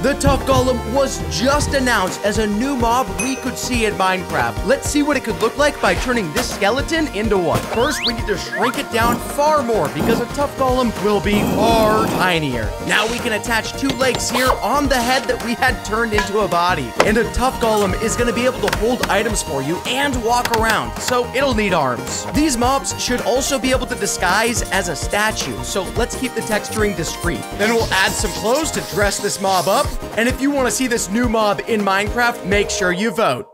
The Tuff Golem was just announced as a new mob we could see in Minecraft. Let's see what it could look like by turning this skeleton into one. First, we need to shrink it down far more because a Tuff Golem will be far tinier. Now we can attach two legs here on the head that we had turned into a body. And a Tuff Golem is going to be able to hold items for you and walk around, so it'll need arms. These mobs should also be able to disguise as a statue, so let's keep the texturing discreet. Then we'll add some clothes to dress this mob up, and if you want to see this new mob in Minecraft, make sure you vote.